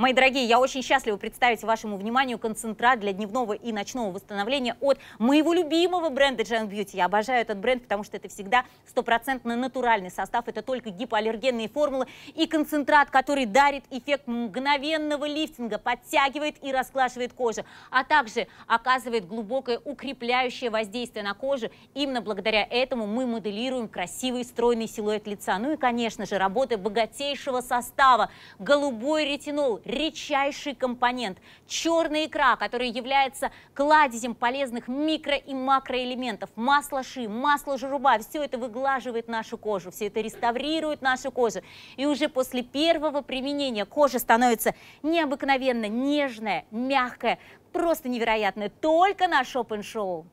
Мои дорогие, я очень счастлива представить вашему вниманию концентрат для дневного и ночного восстановления от моего любимого бренда Gen Beauty. Я обожаю этот бренд, потому что это всегда стопроцентно натуральный состав, это только гипоаллергенные формулы и концентрат, который дарит эффект мгновенного лифтинга, подтягивает и расклашивает кожу, а также оказывает глубокое укрепляющее воздействие на кожу. Именно благодаря этому мы моделируем красивый стройный силуэт лица. Ну и, конечно же, работа богатейшего состава, голубой ретинол, редчайший компонент. Черная икра, которая является кладезем полезных микро- и макроэлементов. Масло ши, масло журуба, все это выглаживает нашу кожу, все это реставрирует нашу кожу. И уже после первого применения кожа становится необыкновенно нежная, мягкая, просто невероятная. Только на Шопен Шоу.